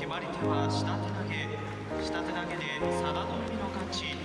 決まり手は下手投げ。下手投げで佐田の海の勝ち。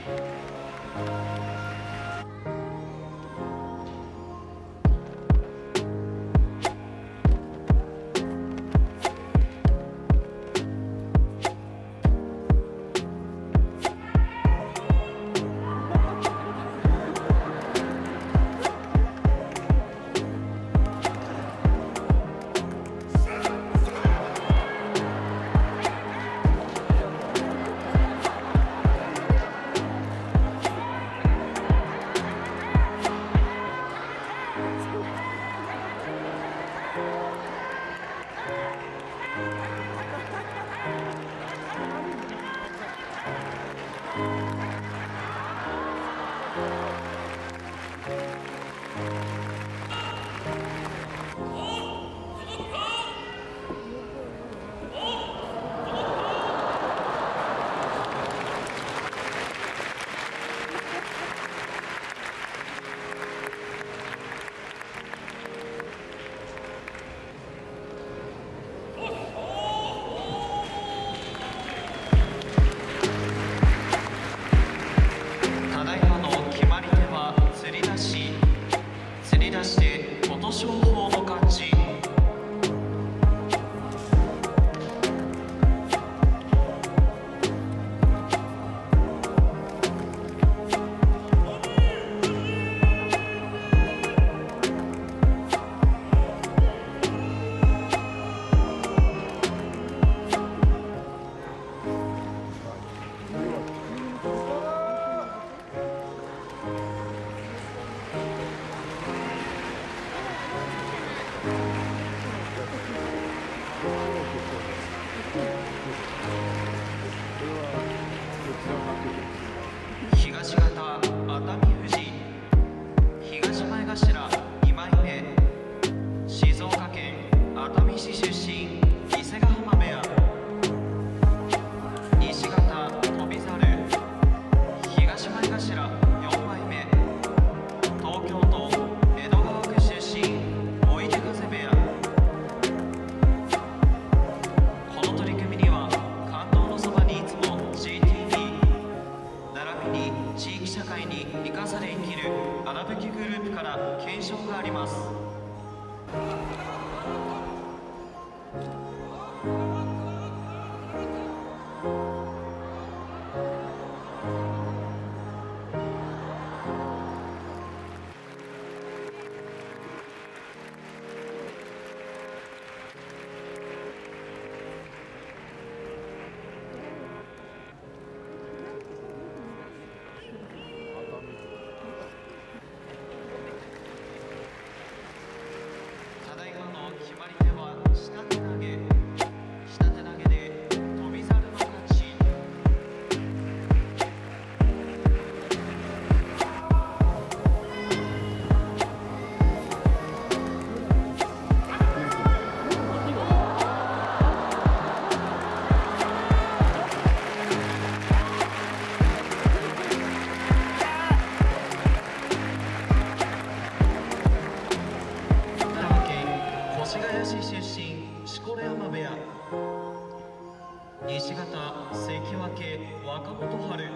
元春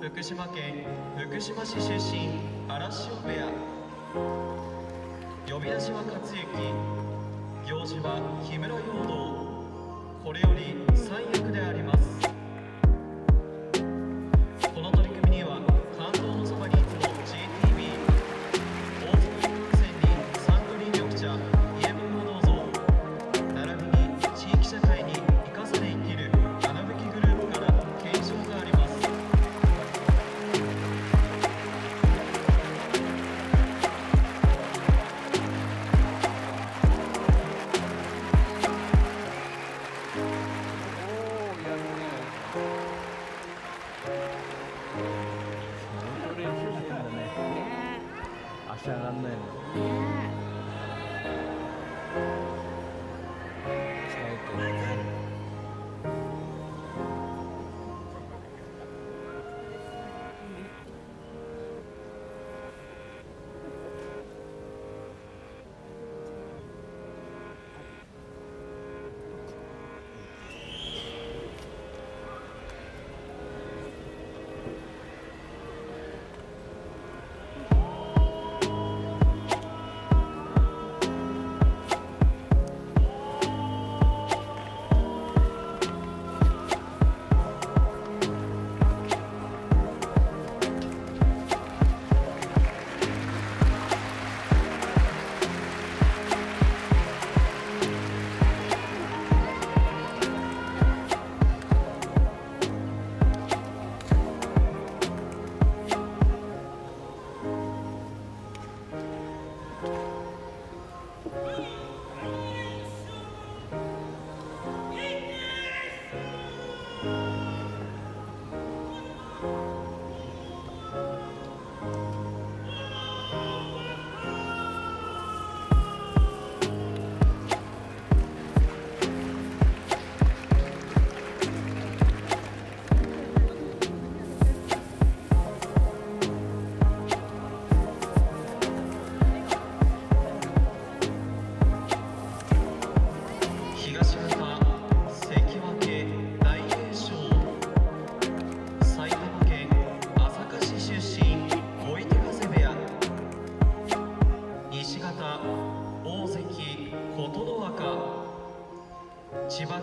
福島県福島市出身荒汐部屋。呼び出しは勝行行事は木村陽道これより三役であります。あれ?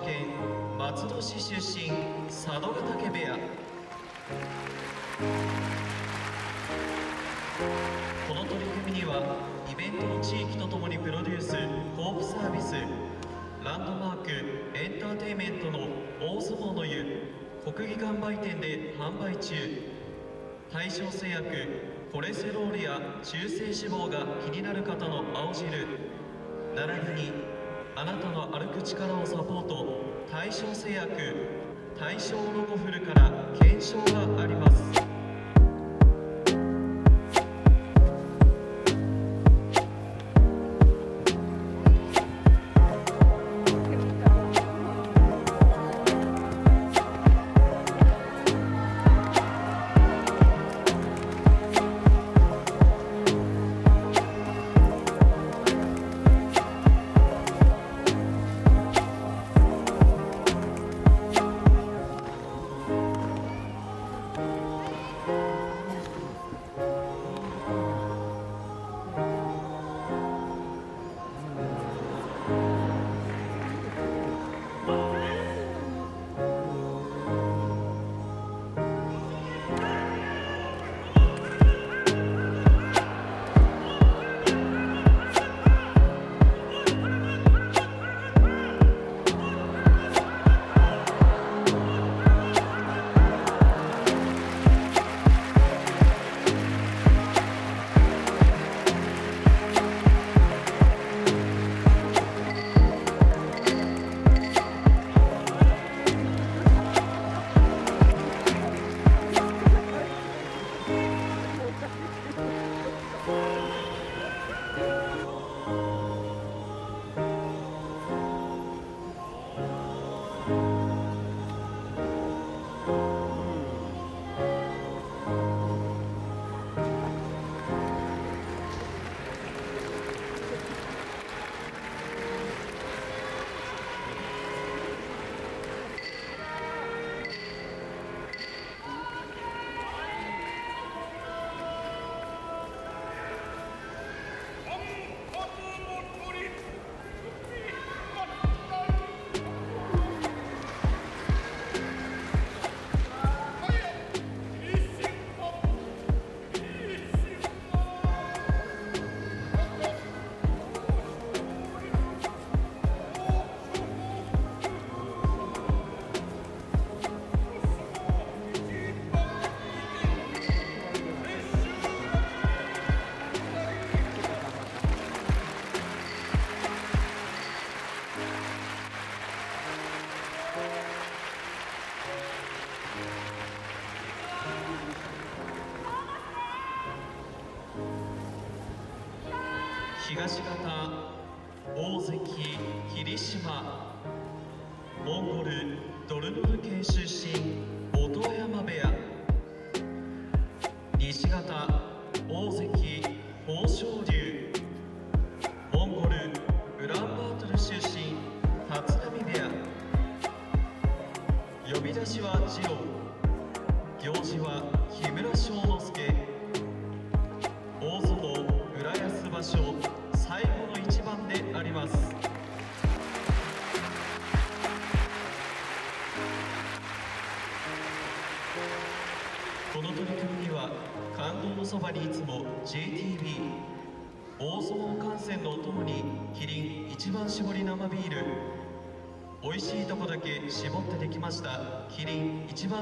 県松戸市出身佐渡ヶ嶽部屋この取り組みにはイベントの地域とともにプロデュースホープサービスランドマークエンターテインメントの大相撲の湯国技館売店で販売中。対象製薬コレステロールや中性脂肪が気になる方の青汁並びにあなたの歩く力をサポート対象製薬対象ロゴフルから検証があります。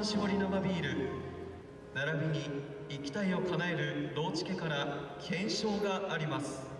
搾り生ビール。並びに行きたいを叶える農地家から検証があります。